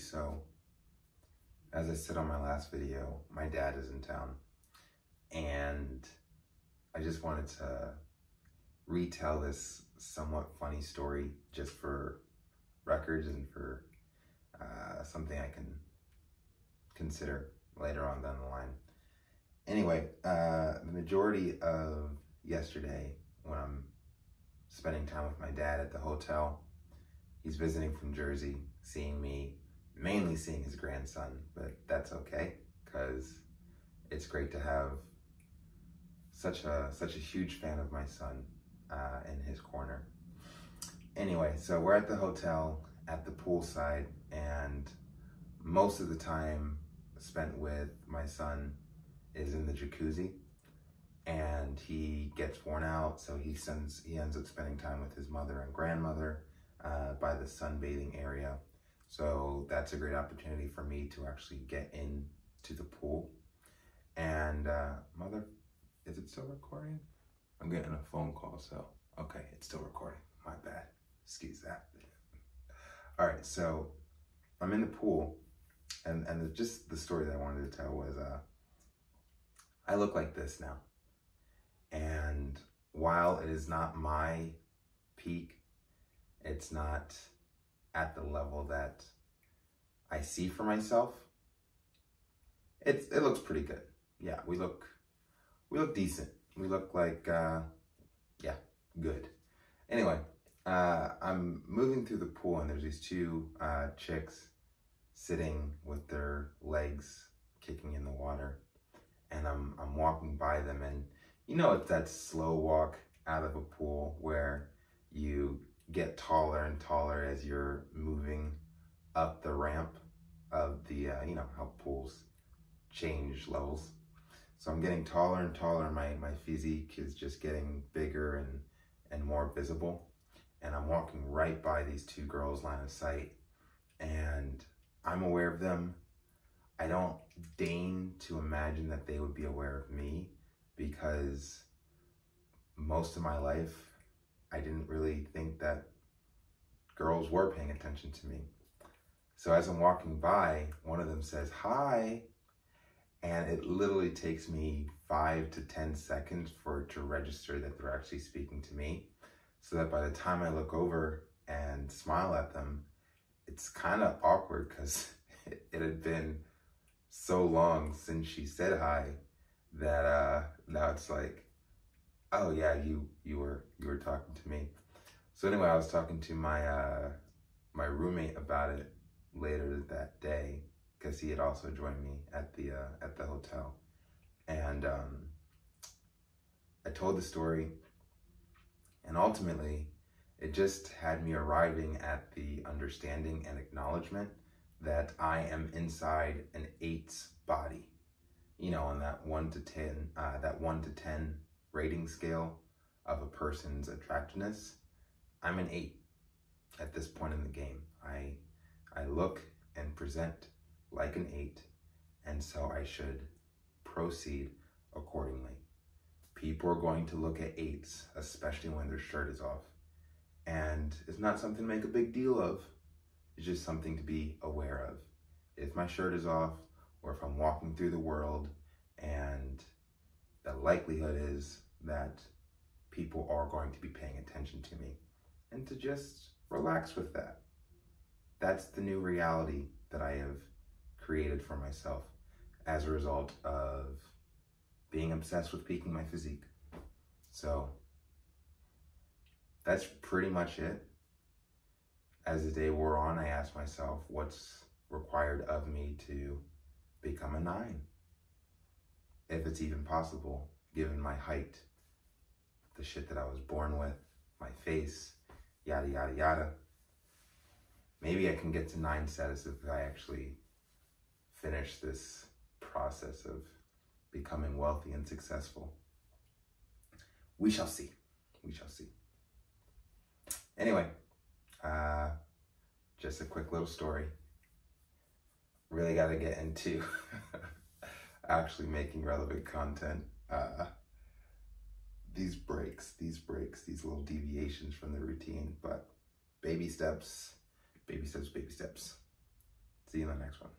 so as I said on my last video, my dad is in town and I just wanted to retell this somewhat funny story just for records and for uh, something I can consider later on down the line. Anyway, uh, the majority of yesterday when I'm spending time with my dad at the hotel, he's visiting from Jersey, seeing me, mainly seeing his grandson, but that's okay because it's great to have such a such a huge fan of my son uh, in his corner. Anyway, so we're at the hotel at the poolside, and most of the time spent with my son is in the jacuzzi and he gets worn out so he sends he ends up spending time with his mother and grandmother uh, by the sunbathing area so that's a great opportunity for me to actually get into the pool. And uh, mother is it still recording? I'm getting a phone call so okay it's still recording. My bad. Excuse that. All right so i'm in the pool and and just the story that i wanted to tell was uh i look like this now. And while it is not my peak, it's not at the level that I see for myself. It's it looks pretty good. Yeah, we look we look decent. We look like uh yeah, good. Anyway, uh I'm moving through the pool and there's these two uh chicks sitting with their legs kicking in the water and I'm I'm walking by them and you know, it's that slow walk out of a pool where you get taller and taller as you're moving up the ramp of the, uh, you know, how pools change levels. So I'm getting taller and taller. My, my physique is just getting bigger and, and more visible. And I'm walking right by these two girls line of sight and I'm aware of them. I don't deign to imagine that they would be aware of me because most of my life, I didn't really think that girls were paying attention to me. So as I'm walking by, one of them says, hi. And it literally takes me five to 10 seconds for it to register that they're actually speaking to me. So that by the time I look over and smile at them, it's kind of awkward because it, had been so long since she said hi that uh, now it's like, oh yeah, you you were you were talking to me. So anyway, I was talking to my uh, my roommate about it later that day because he had also joined me at the uh, at the hotel, and um, I told the story, and ultimately, it just had me arriving at the understanding and acknowledgement that I am inside an eight's body you know, on that one to 10, uh, that one to 10 rating scale of a person's attractiveness, I'm an eight at this point in the game. I, I look and present like an eight, and so I should proceed accordingly. People are going to look at eights, especially when their shirt is off. And it's not something to make a big deal of. It's just something to be aware of. If my shirt is off, or if I'm walking through the world the likelihood is that people are going to be paying attention to me and to just relax with that. That's the new reality that I have created for myself as a result of being obsessed with peaking my physique. So that's pretty much it. As the day wore on, I asked myself, what's required of me to become a nine? If it's even possible, given my height, the shit that I was born with, my face, yada, yada, yada. Maybe I can get to nine status if I actually finish this process of becoming wealthy and successful. We shall see. We shall see. Anyway, uh, just a quick little story. Really got to get into actually making relevant content. Uh, these breaks, these breaks, these little deviations from the routine, but baby steps, baby steps, baby steps. See you in the next one.